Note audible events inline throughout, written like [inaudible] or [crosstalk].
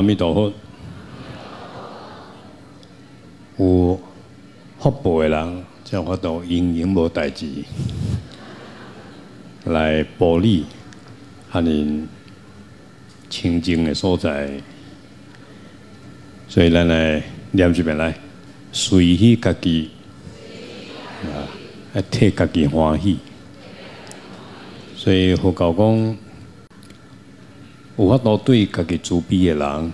阿弥陀佛。有福报的人，才法度营营无代志，来保利他人清净的所在。所以咱来念一遍来，随喜家己啊，替家己欢喜。所以佛教讲，有法度对家己自卑的人，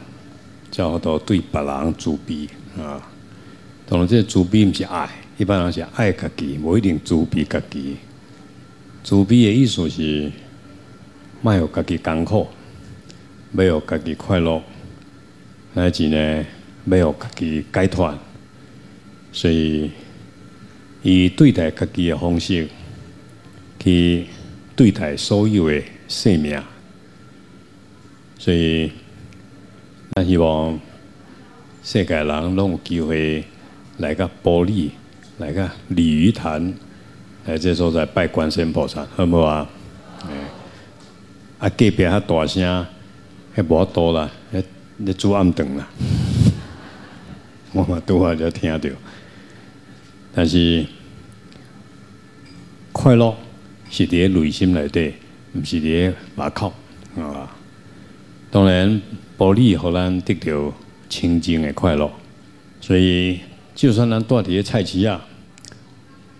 才法度对别人自卑啊。当然，这自卑毋是爱，一般人是爱家己，无一定自卑家己。自卑的意思是，莫有家己艰苦，要有家己快乐，乃至呢，要有家己解脱。所以，以对待家己的方式，去对待所有的生命。所以，咱希望世界人拢有机会。来个玻璃，来个鲤鱼潭，来这所在拜观世音菩萨，好唔好啊？啊，隔壁遐大声，迄无多啦，迄咧煮暗顿啦，[laughs] 我嘛拄好就听到。但是快乐是伫内心内底，毋是伫外口啊。当然，玻璃互咱得到清净的快乐，所以。就算咱住伫咧菜市啊，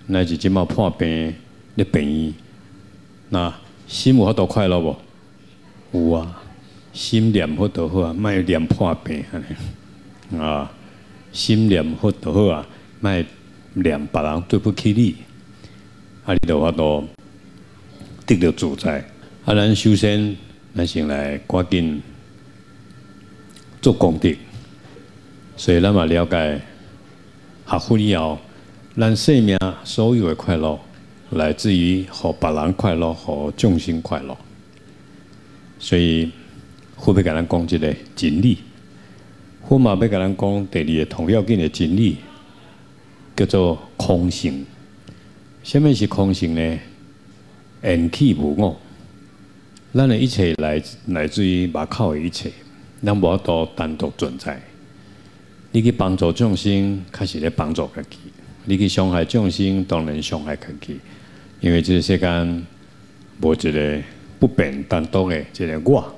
乃是即马破病咧病院，那心有好多快乐无？有啊，心念好就好啊，莫念破病安尼啊，心念好就好啊，莫念别人对不起你，啊，你就法度得到自在。啊，咱首先咱先来赶紧做功德，所以咱嘛了解。学佛以后，咱生命所有的快乐，来自于和别人快乐和众生快乐。所以，佛要给咱讲一个真理，佛嘛要给咱讲第二个同要紧的真理，叫做空性。什么是空性呢？缘起无我，咱的一切来来自于马口的一切，咱无法度单独存在。你去帮助众生，确实咧帮助家己；你去伤害众生，当然伤害家己。因为这个世间无一个不变单独的这个我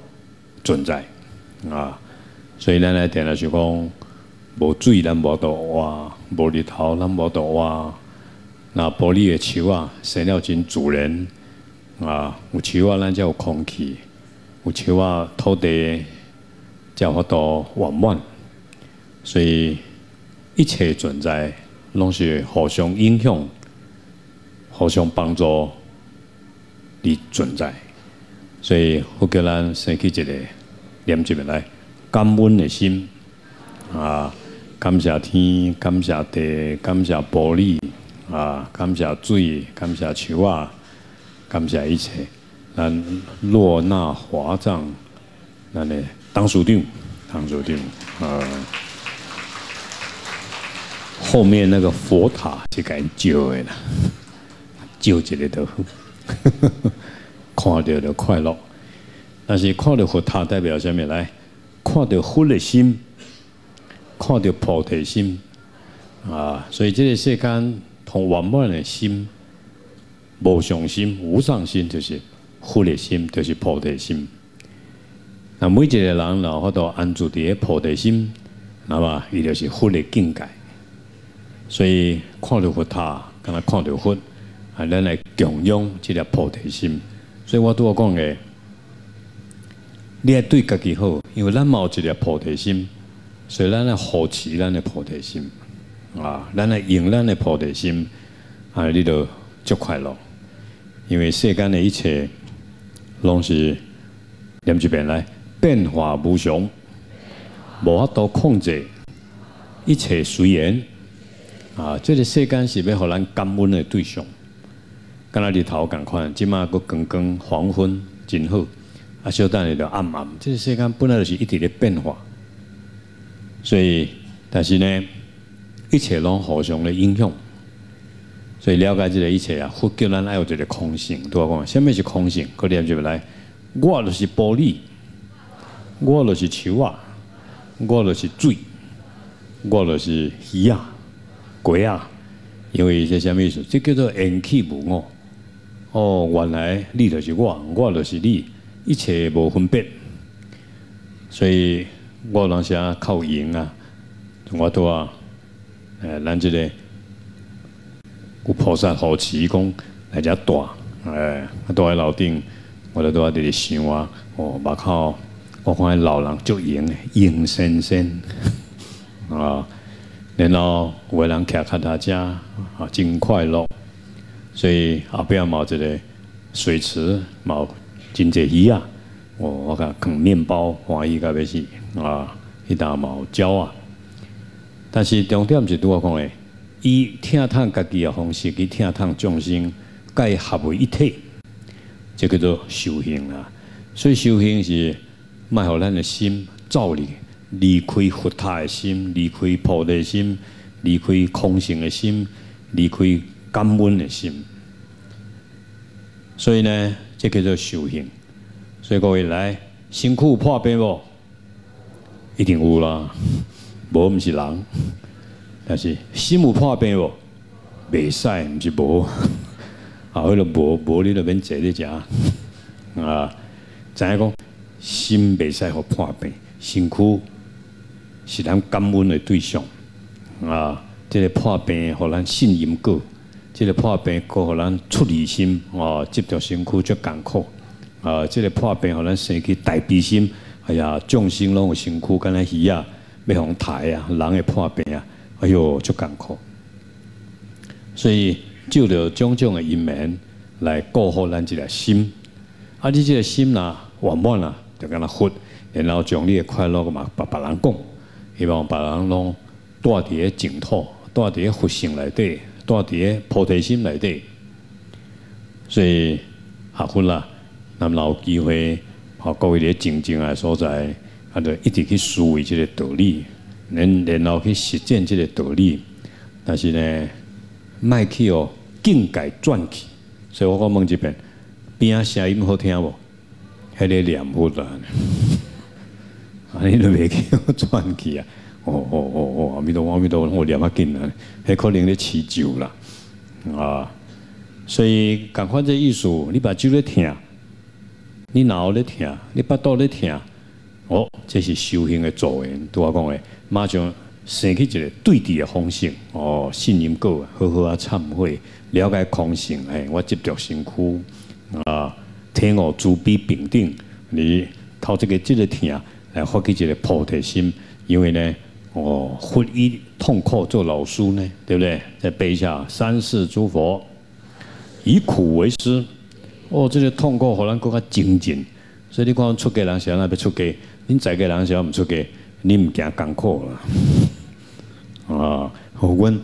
存在啊，所以咱来定来就讲，无水咱无得活，无日头咱无得活。那玻璃的树啊，生了真自然啊，有树啊，咱才有空气；有树啊，土地才法度圆满。所以一切存在拢是互相影响、互相帮助的存在。所以我叫咱升起一个念一个来感恩的心啊，感谢天，感谢地，感谢玻璃啊，感谢水，感谢树啊，感谢一切。咱落纳华藏，咱的当属长，当属长啊。后面那个佛塔是该救的啦，救一个都好，[laughs] 看到就快乐。但是看到佛塔代表什么？来，看到佛的心，看到菩提心啊！所以这个世间同圆满的心、无上心、无上心，就是佛的心，就是菩提心。那每一个人然后都安住伫菩提心，那么伊就是佛的境界。所以看到佛塔，敢若看到佛，啊，咱来供养这个菩提心。所以我拄我讲嘅，你要对家己好，因为咱冇一个菩提心，所以咱来扶持咱的菩提心，啊，咱来用咱的菩提心，啊，你就足快乐。因为世间的一切，拢是念一遍来变化无常，无法度控制，一切随缘。啊，这个世间是要互咱感恩的对象，敢若日头共款，即马个光光黄昏真好，啊，小等下就暗暗。这个世间本来就是一直咧变化，所以，但是呢，一切拢互相的影响，所以了解这个一切啊，佛叫咱爱有一个空性，对我讲，什么是空性？可念就来，我就是玻璃，我就是树啊，我就是水，我就是鱼啊、鬼啊，因为这什么意思？这叫做缘起无我。哦，原来你就是我，我就是你，一切无分别。所以我当时靠赢啊，我都啊，诶，咱这个有菩萨护持讲来遮大，诶，大喺楼顶，我都都喺度想啊，哦，目口。我看老人就赢，赢先生啊，然后有个人徛看他家啊，真快乐。所以后边冇这个水池，冇真济鱼啊。我我讲啃面包，欢喜个要死啊！一大毛胶啊。但是重点是拄我讲诶，以听叹家己诶方式去听叹众生，该合为一体，这叫做修行啊。所以修行是。卖互咱的心照离，离开佛塔的心，离开菩提心，离开空性的心，离开感恩的心。所以呢，这叫做修行。所以各位来，辛苦破病无？一定有啦，无毋是人。但是心有破病无？未使，毋是无。[laughs] 啊，迄个无无你就免坐咧遮啊，知影讲。心袂使互破病，身躯是咱感恩的对象啊！这个破病互咱信因果，这个破病过互咱出离心哦，接着身躯足艰苦啊！这个破病互咱生起大悲心，哎呀，众生拢有身躯，敢若鱼啊，要互抬啊，人会破病啊，哎哟，足艰苦。所以就着种种的因缘来过好咱即个心，啊，你这个心呐，圆满啦。就跟他佛，然后将你的快乐嘛，把别人讲，希望别人拢带伫净土，带伫佛性内底，带伫菩提心内底。所以学佛啦，那么有机会，好各位伫静静的所在，啊，就一直去思维这个道理，然然后去实践这个道理。但是呢，卖去哦，境界转去。所以我讲问一遍，边啊声音好听无？迄个念佛啦，啊，你都未去转去啊？哦哦哦哦，阿弥陀佛，阿弥陀佛，我念啊紧啊，迄可能咧持久啦，啊，所以赶快这意思，你把酒咧听，你脑咧听，你巴肚咧听，哦，这是修行的助缘，拄我讲的，马上升起一个对峙的方式，哦，信任够，好好啊忏悔，了解空性，哎，我执着身躯，啊。天我主比平等，你靠这个这个听来发起这个菩提心，因为呢，哦，佛以痛苦做老师呢，对不对？在背下三世诸佛以苦为师，哦，这个痛苦可能更加精进。所以你看出家人想那边出家，你在家人想唔出家，你唔惊艰苦啦 [laughs] 啊？我阮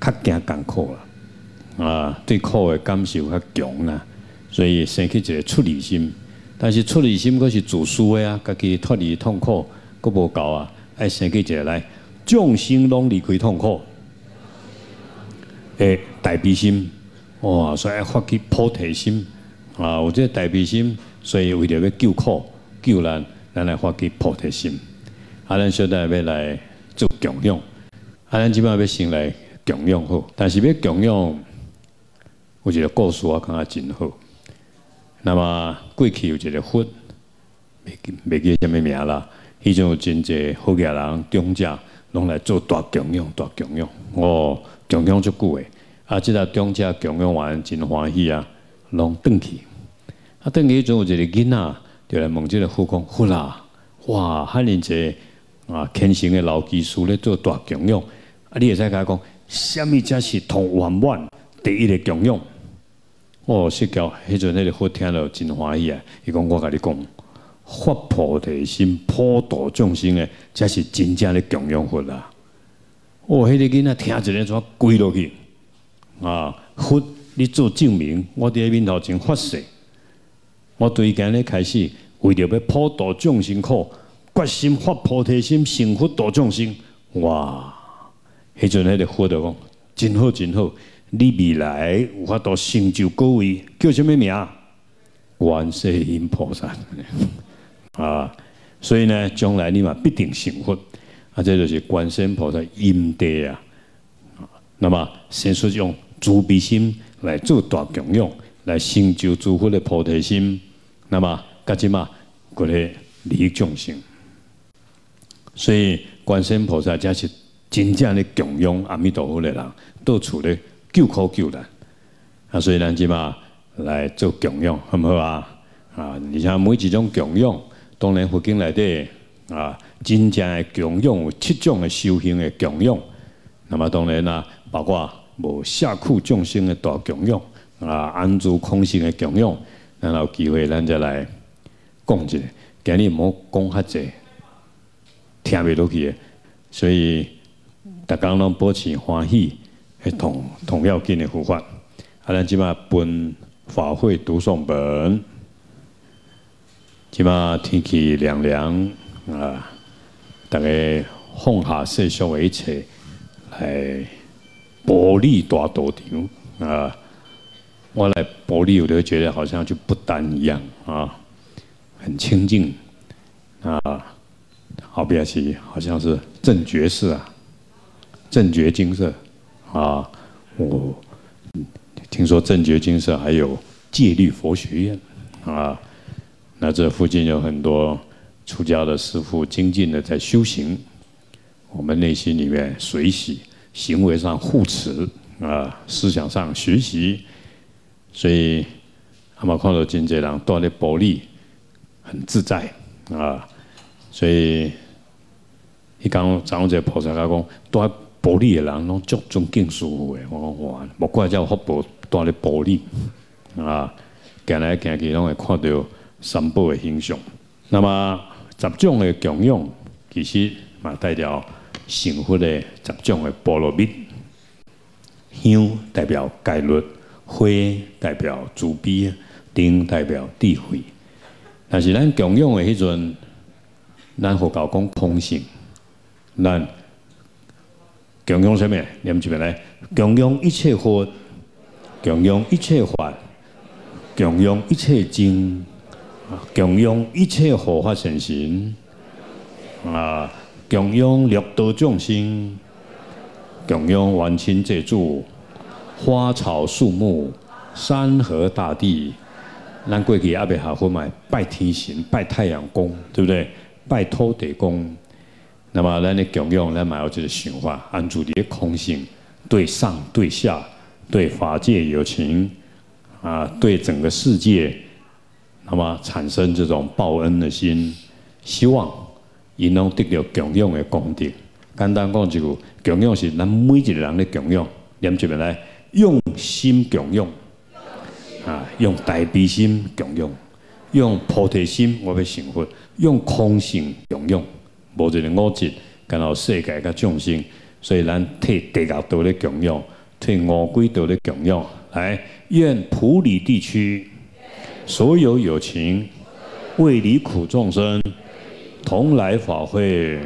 较惊艰苦啦啊，对苦的感受较强啊。所以生起一个出离心，但是出离心佫是自私的啊，家己脱离痛苦佫无够啊，爱生起一个来众生拢离开痛苦，诶，大悲心，哇，所以爱发起菩提心。啊，有这大悲心，所以为了要救苦救难，咱来发起菩提心，啊，咱小弟要来做供养，啊，咱即摆要先来供养好，但是要供养，我觉得故事我感觉真好。那么过去有一个佛，未记未记什么名啦。迄种有真济好家人、中者，拢来做大供养、大供养。哦，供养足久诶。啊，即个中者供养完真欢喜啊，拢转去。啊，转去迄阵有一个囡仔，就来问即个佛讲：佛啦，哇，遐尼济啊，虔诚诶老技师咧做大供养。啊，你会使甲讲，虾米才是同圆满第一个供养？哦，释教迄阵迄个佛听了真欢喜啊！伊讲我甲你讲，发菩提心、普度众生诶，才是真正的供养佛啦。哦，迄个囡仔听一个怎跪落去啊？佛，你做证明，我伫面头前发誓，我对今日开始为着要普度众生苦，决心发菩提心，成佛度众生。哇！迄阵迄个佛就讲，真好，真好。你未来有法度成就高位，叫什么名？观世音菩萨 [laughs] 啊！所以呢，将来你嘛必定幸福。啊，这就是观世音菩萨因地啊。那么，先说用慈悲心来做大供养，来成就诸佛的菩提心。那么，加之嘛，过来利益众生。所以，观世音菩萨才是真正的供养阿弥陀佛的人，到处咧救苦救难。啊，所以咱即嘛来做供养，好唔好啊？啊，而且每一种供养，当然佛经内底啊，真正的供养有七种的修行的供养。那么当然啦，包括无下苦众生的大供养啊，安住空性的供养，然后机会咱再来讲一下。今日唔好讲遐济，听袂落去的。所以大家拢保持欢喜，系同同要紧的佛法。啊，咱即马分法会读诵本，即马天气凉凉啊，大家放下世俗的一切，来玻璃大道场啊！我来玻璃，我都觉得好像就不单一样啊，很清净啊，好比是好像是正觉寺啊，正觉金色啊，我。听说正觉金色还有戒律佛学院啊，那这附近有很多出家的师傅精进的在修行，我们内心里面随喜，行为上护持啊，思想上学习，所以阿玛看到金戒郎多的薄利，很自在啊，所以一刚张这菩萨讲，多薄利的人拢足尊敬师傅的，我讲哇，莫怪叫福报。带咧玻璃啊，行来行去拢会看到三宝的形象。那么十种的供养，其实嘛代表幸福的十种的菠萝蜜。香代表戒律，花代表慈悲，灯代表智慧。但是咱供养的迄阵，咱佛教讲空性，咱供养什么？念一遍来，供养一切佛。供养一切法，供养一切经，供养一切护法神神，啊，供养六道众生，供养万千借主，花草树木，山河大地。咱过去阿伯下分买拜天神、拜太阳公，对不对？拜土地公。那么咱的供养，咱买有这个想法，按住你的空性，对上对下。对法界有情啊，对整个世界，那么产生这种报恩的心，希望因能得到供养的功德。简单讲一句，供养是咱每一个人的供养，念起来，用心供养啊，用大悲心供养，用菩提心我要成佛，用空性供养，无一个五质，干好世界甲众生，所以咱替地球多咧供养。替我归德的供养，来愿普里地区所有有情为离苦众生，同来法会，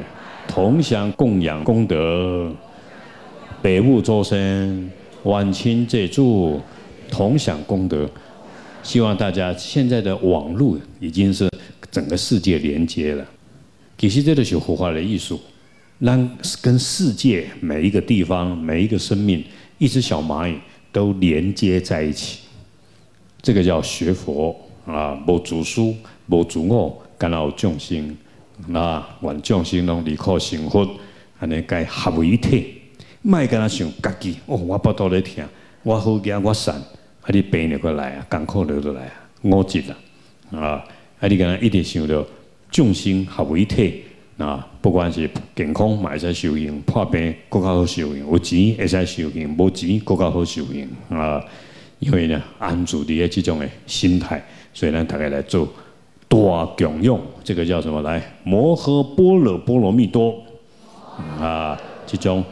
同享供养功德，北部众生万亲借助，同享功德。希望大家现在的网络已经是整个世界连接了，其实这个是佛法的艺术，让跟世界每一个地方每一个生命。一只小蚂蚁都连接在一起，这个叫学佛啊！无主书，无主我，干有众生那！愿众生拢离苦成佛，安尼该合为一体。莫跟他想家己哦，我不多咧听，我好惊我善，啊你病了过来啊，艰苦流落来啊，我急啦啊！啊你跟他一直想着众生合为一体。啊，不管是健康，嘛会使修行；破病，更较好修行；有钱会使修行，无钱更较好修行。啊，因为呢，安住伫诶这种诶心态，所以咱大家来做大供养，这个叫什么？来摩诃般若波罗蜜多啊，这种